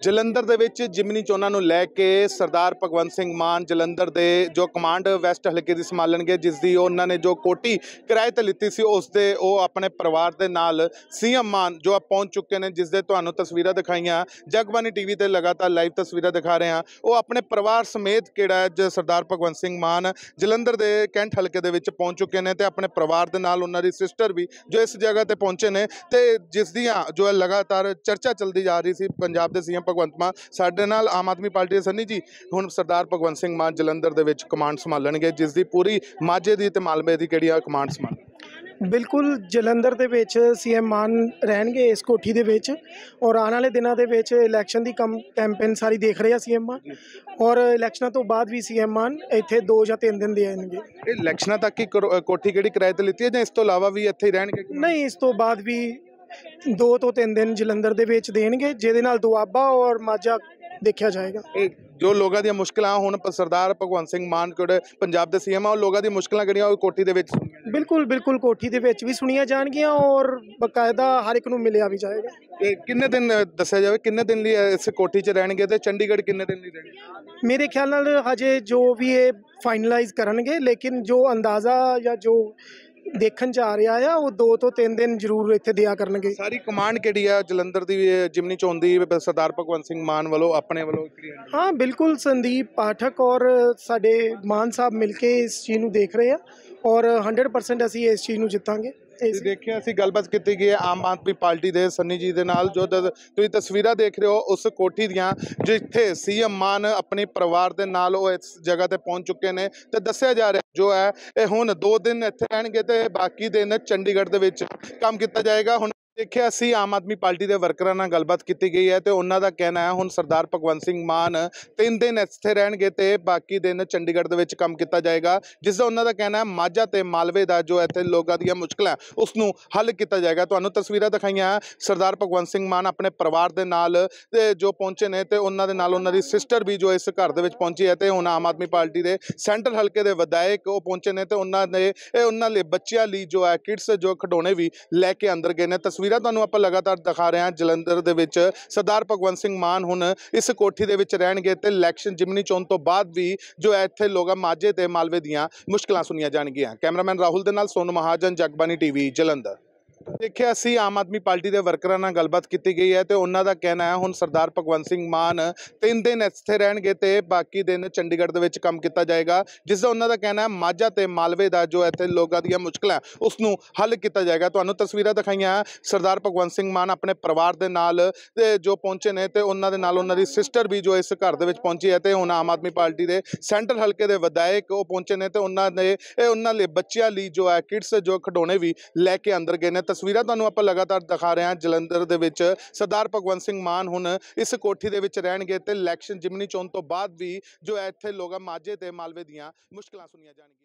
ਜਲੰਧਰ ਦੇ ਵਿੱਚ ਜਿਮਨੀ ਚੋਣਾਂ ਨੂੰ ਲੈ ਕੇ ਸਰਦਾਰ ਭਗਵੰਤ ਸਿੰਘ ਮਾਨ ਜਲੰਧਰ ਦੇ ਜੋ ਕਮਾਂਡ ਵੈਸਟ ਹਲਕੇ ਦੀ ਸੰਭਾਲਣਗੇ ਜਿਸ ਦੀ ਉਹਨਾਂ ਨੇ ਜੋ ਕੋਟੀ ਕਿਰਾਏ ਤੇ ਲਿੱਤੀ ਸੀ ਉਸ ਦੇ ਉਹ ਆਪਣੇ ਪਰਿਵਾਰ ਦੇ ਨਾਲ ਸੀਐਮ ਮਾਨ ਜੋ ਪਹੁੰਚ ਚੁੱਕੇ ਨੇ ਜਿਸ ਦੇ ਤੁਹਾਨੂੰ ਤਸਵੀਰਾਂ ਦਿਖਾਈਆਂ। ਜਗਬਾਨੀ ਟੀਵੀ ਤੇ ਲਗਾਤਾਰ ਲਾਈਵ ਤਸਵੀਰਾਂ ਦਿਖਾ ਰਹੇ ਹਾਂ। ਉਹ ਆਪਣੇ ਪਰਿਵਾਰ ਸਮੇਤ ਕਿਹੜਾ ਹੈ? ਸਰਦਾਰ ਭਗਵੰਤ ਸਿੰਘ ਮਾਨ ਜਲੰਧਰ ਦੇ ਕੈਂਟ ਹਲਕੇ ਦੇ ਵਿੱਚ ਪਹੁੰਚ ਚੁੱਕੇ ਨੇ ਤੇ ਆਪਣੇ ਪਰਿਵਾਰ ਦੇ ਨਾਲ ਉਹਨਾਂ ਦੀ ਸਿਸਟਰ ਵੀ ਜੋ ਇਸ ਜਗ੍ਹਾ ਤੇ ਪਹੁੰਚੇ ਨੇ ਤੇ ਜਿਸ ਦੀਆਂ ਜੋ ਹੈ ਲਗਾਤਾਰ ਚਰਚਾ ਚੱਲਦੀ ਜਾ ਰਹੀ ਸੀ, ਪੰਜਾਬ ਦੇ ਸੀਐਮ ਭਗਵੰਤ ਮਾਨ ਸਾਡੇ ਨਾਲ ਆਮ ਆਦਮੀ ਪਾਰਟੀ ਦੇ ਸੰਨੀ ਜੀ ਹੁਣ ਸਰਦਾਰ ਭਗਵੰਤ ਸਿੰਘ ਮਾਨ ਜਲੰਧਰ ਦੇ ਵਿੱਚ ਕਮਾਂਡ ਸੰਭਾਲਣਗੇ ਜਿਸ ਦੀ ਪੂਰੀ ਮਾਝੇ ਦੀ ਤੇ ਮਾਲਵੇ ਦੀ ਕਿਹੜੀ ਆ ਕਮਾਂਡ ਸੰਭਾਲ ਬਿਲਕੁਲ ਜਲੰਧਰ ਦੇ ਵਿੱਚ ਸੀਐਮ ਮਾਨ ਰਹਿਣਗੇ ਇਸ ਕੋਠੀ ਦੇ ਵਿੱਚ ਔਰ ਆਉਣ ਵਾਲੇ ਦਿਨਾਂ ਦੇ ਵਿੱਚ ਇਲੈਕਸ਼ਨ ਦੀ ਕੰਮ ਕੈਂਪੇਨ ਸਾਰੀ ਦੇਖ ਰਿਹਾ ਸੀਐਮ ਮਾਨ ਔਰ ਇਲੈਕਸ਼ਨਾਂ ਤੋਂ ਬਾਅਦ ਵੀ ਸੀਐਮ ਮਾਨ ਇੱਥੇ 2 ਜਾਂ 3 ਦਿਨ ਦੇ ਆਣਗੇ ਇਹ ਇਲੈਕਸ਼ਨਾਂ ਤੱਕ ਹੀ ਕੋਠੀ ਕਿਹੜੀ ਕਿਰਾਏ ਤੇ ਲਿੱਤੀ ਹੈ ਜਾਂ ਇਸ ਤੋਂ ਇਲਾਵਾ ਵੀ ਇੱਥੇ ਹੀ ਰਹਿਣਗੇ? ਨਹੀਂ ਇਸ ਤੋਂ ਬਾਅਦ ਵੀ 2 ਤੋਂ 3 ਦਿਨ ਜਲੰਧਰ ਦੇ ਵਿੱਚ ਦੇਣਗੇ ਜਿਹਦੇ ਨਾਲ ਦੁਆਬਾ ਔਰ ਮਾਝਾ ਦੇਖਿਆ ਜਾਏਗਾ। ਇਹ ਜੋ ਲੋਕਾਂ ਦੀਆਂ ਮੁਸ਼ਕਲਾਂ ਹੁਣ ਪ- ਸਰਦਾਰ ਭਗਵੰਤ ਸਿੰਘ ਮਾਨ ਜਿਹੜੇ ਪੰਜਾਬ ਦੇ ਸੀਐਮ ਆ ਉਹ ਲੋਕਾਂ ਦੀਆਂ ਮੁਸ਼ਕਲਾਂ ਕਿਹੜੀਆਂ ਉਹ ਕੋਠੀ ਦੇ ਵਿੱਚ ਬਿਲਕੁਲ ਬਿਲਕੁਲ ਕੋਠੀ ਦੇ ਵਿੱਚ ਵੀ ਸੁਣੀਆਂ ਜਾਣਗੀਆਂ ਔਰ ਬਕਾਇਦਾ ਹਰ ਇੱਕ ਨੂੰ ਮਿਲਿਆ ਵੀ ਜਾਏਗਾ। ਇਹ ਕਿੰਨੇ ਦਿਨ ਅ, ਦੱਸਿਆ ਜਾਵੇ ਕਿੰਨੇ ਦਿਨ ਲਈ ਇਸ ਕੋਠੀ 'ਚ ਰਹਿਣਗੇ ਤੇ ਚੰਡੀਗੜ੍ਹ ਕਿੰਨੇ ਦਿਨ ਲਈ ਰਹਿਣਗੇ? ਮੇਰੇ ਖਿਆਲ ਨਾਲ ਹਜੇ ਜੋ ਵੀ ਇਹ ਫਾਈਨਲਾਈਜ਼ ਕਰਨਗੇ ਲੇਕਿਨ ਜੋ ਅੰਦਾਜ਼ਾ ਜਾਂ ਜੋ ਦੇਖਣ ਚ ਆ ਰਿਹਾ ਆ ਉਹ 2 ਤੋਂ 3 ਦਿਨ ਜ਼ਰੂਰ ਇੱਥੇ ਦਿਆ ਕਰਨਗੇ। ਸਾਰੀ ਕਮਾਂਡ ਕਿਹੜੀ ਆ? ਜਲੰਧਰ ਦੀ ਜਿਮਨੀ ਚੋਣ ਦੀ ਸਰਦਾਰ ਭਗਵੰਤ ਸਿੰਘ ਮਾਨ ਵੱਲੋਂ ਆਪਣੇ ਵੱਲੋਂ ਹਾਂ ਬਿਲਕੁਲ ਸੰਦੀਪ ਪਾਠਕ ਔਰ ਸਾਡੇ ਮਾਨ ਸਾਹਿਬ ਮਿਲ ਕੇ ਇਸ ਚੀਜ਼ ਨੂੰ ਦੇਖ ਰਹੇ ਆ ਔਰ 100% ਅਸੀਂ ਇਸ ਚੀਜ਼ ਨੂੰ ਜਿੱਤਾਂਗੇ। ਤੁਸੀਂ ਦੇਖਿਆ ਅਸੀਂ ਗੱਲਬਾਤ ਕੀਤੀ ਗਈ ਹੈ ਆਮ ਆਦਮੀ ਪਾਰਟੀ ਦੇ ਸੰਨੀ ਜੀ ਦੇ ਨਾਲ ਜੋ ਦ- ਤੁਸੀਂ ਤਸਵੀਰਾਂ ਦੇਖ ਰਹੇ ਹੋ ਉਸ ਕੋਠੀ ਦੀਆਂ ਜਿੱਥੇ ਸੀਐਮ ਮਾਨ ਆਪਣੇ ਪਰਿਵਾਰ ਦੇ ਨਾਲ ਉਹ ਇਸ ਜਗ੍ਹਾ ਤੇ ਪਹੁੰਚ ਚੁੱਕੇ ਨੇ। ਤੇ ਦੱਸਿਆ ਜਾ ਰਿਹਾ ਜੋ ਹੈ ਇਹ ਹੁਣ 2 ਦਿਨ ਇੱਥੇ ਰਹਿਣਗੇ ਤੇ ਬਾਕੀ ਦਿਨ ਚੰਡੀਗੜ੍ਹ ਦੇ ਵਿੱਚ ਕੰਮ ਕੀਤਾ ਜਾਏਗਾ। ਹੁਣ ਦੇਖਿਆ ਸੀ, ਆਮ ਆਦਮੀ ਪਾਰਟੀ ਦੇ ਵਰਕਰਾਂ ਨਾਲ ਗੱਲਬਾਤ ਕੀਤੀ ਗਈ ਹੈ ਤੇ ਉਹਨਾਂ ਦਾ ਕਹਿਣਾ ਹੈ, ਹੁਣ ਸਰਦਾਰ ਭਗਵੰਤ ਸਿੰਘ ਮਾਨ ਤਿੰਨ ਦਿਨ ਇੱਥੇ ਰਹਿਣਗੇ ਤੇ ਬਾਕੀ ਦਿਨ ਚੰਡੀਗੜ੍ਹ ਦੇ ਵਿੱਚ ਕੰਮ ਕੀਤਾ ਜਾਏਗਾ, ਜਿਸ ਦਾ ਉਹਨਾਂ ਦਾ ਕਹਿਣਾ ਹੈ, ਮਾਝਾ ਤੇ ਮਾਲਵੇ ਦਾ ਜੋ ਇੱਥੇ ਲੋਕਾਂ ਦੀਆਂ ਮੁਸ਼ਕਲਾਂ ਉਸ ਨੂੰ ਹੱਲ ਕੀਤਾ ਜਾਏਗਾ। ਤੁਹਾਨੂੰ ਤਸਵੀਰਾਂ ਦਿਖਾਈਆਂ ਸਰਦਾਰ ਭਗਵੰਤ ਸਿੰਘ ਮਾਨ ਆਪਣੇ ਪਰਿਵਾਰ ਦੇ ਨਾਲ ਜੋ ਪਹੁੰਚੇ ਨੇ ਤੇ ਉਹਨਾਂ ਦੇ ਨਾਲ ਉਹਨਾਂ ਦੀ ਸਿਸਟਰ ਵੀ ਜੋ ਇਸ ਘਰ ਦੇ ਵਿੱਚ ਪਹੁੰਚੀ ਹੈ ਤੇ ਹੁਣ ਆਮ ਆਦਮੀ ਪਾਰਟੀ ਦੇ ਸੈਂਟਰ ਹਲਕੇ ਦੇ ਵਿਧਾਇਕ ਉਹ ਪਹੁੰਚੇ ਨੇ ਤੇ ਉਹਨਾਂ ਨੇ ਇਹ ਉਹਨਾਂ ਲਈ ਬੱਚਿਆਂ ਲਈ ਜੋ ਹੈ, ਕਿਡਸ ਜੋ ਖਿਡੌਣੇ ਵੀ ਲੈ ਕੇ ਅੰਦਰ ਗਏ ਨੇ। ਤਸਵੀਰ ਤੁਹਾਨੂੰ ਆਪਾਂ ਲਗਾਤਾਰ ਦਿਖਾ ਰਹੇ ਹਾਂ। ਜਲੰਧਰ ਦੇ ਵਿੱਚ ਸਰਦਾਰ ਭਗਵੰਤ ਸਿੰਘ ਮਾਨ ਹੁਣ ਇਸ ਕੋਠੀ ਦੇ ਵਿੱਚ ਰਹਿਣਗੇ ਤੇ ਇਲੈਕਸ਼ਨ ਜਿਮਨੀ ਚੋਣ ਤੋਂ ਬਾਅਦ ਵੀ ਜੋ ਹੈ ਇੱਥੇ ਲੋਕਾਂ ਮਾਝੇ ਤੇ ਮਾਲਵੇ ਦੀਆਂ ਮੁਸ਼ਕਲਾਂ ਸੁਣੀਆਂ ਜਾਣਗੀਆਂ। ਕੈਮਰਾਮੈਨ ਰਾਹੁਲ ਦੇ ਨਾਲ ਸੋਨੂ ਮਹਾਜਨ ਜਗਬਾਨੀ ਟੀਵੀ, ਜਲੰਧਰ। ਦੇਖਿਆ, ਅਸੀਂ ਆਮ ਆਦਮੀ ਪਾਰਟੀ ਦੇ ਵਰਕਰਾਂ ਨਾਲ ਗੱਲਬਾਤ ਕੀਤੀ ਗਈ ਹੈ ਤੇ ਉਹਨਾਂ ਦਾ ਕਹਿਣਾ ਹੈ, ਹੁਣ ਸਰਦਾਰ ਭਗਵੰਤ ਸਿੰਘ ਮਾਨ ਤਿੰਨ ਦਿਨ ਇੱਥੇ ਰਹਿਣਗੇ ਤੇ ਬਾਕੀ ਦਿਨ ਚੰਡੀਗੜ੍ਹ ਦੇ ਵਿੱਚ ਕੰਮ ਕੀਤਾ ਜਾਏਗਾ, ਜਿਸ ਦਾ ਉਹਨਾਂ ਦਾ ਕਹਿਣਾ ਹੈ, ਮਾਝਾ ਤੇ ਮਾਲਵੇ ਦਾ ਜੋ ਇੱਥੇ ਲੋਕਾਂ ਦੀਆਂ ਮੁਸ਼ਕਲਾਂ ਉਸ ਨੂੰ ਹੱਲ ਕੀਤਾ ਜਾਏਗਾ। ਤੁਹਾਨੂੰ ਤਸਵੀਰਾਂ ਦਿਖਾਈਆਂ ਸਰਦਾਰ ਭਗਵੰਤ ਸਿੰਘ ਮਾਨ ਆਪਣੇ ਪਰਿਵਾਰ ਦੇ ਨਾਲ ਜੋ ਪਹੁੰਚੇ ਨੇ ਤੇ ਉਹਨਾਂ ਦੇ ਨਾਲ ਉਹਨਾਂ ਦੀ ਸਿਸਟਰ ਵੀ ਜੋ ਇਸ ਘਰ ਦੇ ਵਿੱਚ ਪਹੁੰਚੀ ਹੈ ਤੇ ਹੁਣ ਆਮ ਆਦਮੀ ਪਾਰਟੀ ਦੇ ਸੈਂਟਰ ਹਲਕੇ ਦੇ ਵਿਧਾਇਕ ਉਹ ਪਹੁੰਚੇ ਨੇ ਤੇ ਉਹਨਾਂ ਨੇ ਇਹ ਉਹਨਾਂ ਲਈ ਬੱਚਿਆਂ ਲਈ ਜੋ ਹੈ, ਕਿਡਸ ਜੋ ਖਿਡੌਣੇ ਵੀ ਲੈ ਕੇ ਅੰਦਰ ਗਏ ਨੇ। ਤਸਵੀਰਾਂ ਤੁਹਾਨੂੰ ਆਪਾਂ ਲਗਾਤਾਰ ਦਿਖਾ ਰਹੇ ਹਾਂ ਜਲੰਧਰ ਦੇ ਵਿੱਚ ਸਰਦਾਰ ਭਗਵੰਤ ਸਿੰਘ ਮਾਨ ਹੁਣ ਇਸ ਕੋਠੀ ਦੇ ਵਿੱਚ ਰਹਿਣਗੇ ਤੇ ਇਲੈਕਸ਼ਨ ਜਿਮਨੀ ਚੋਣ ਤੋਂ ਬਾਅਦ ਵੀ ਜੋ ਹੈ ਇੱਥੇ ਲੋਕਾਂ ਮਾਝੇ ਤੇ ਮਾਲਵੇ ਦੀਆਂ ਮੁਸ਼ਕਲਾਂ ਸੁਣੀਆਂ ਜਾਣਗੀਆਂ।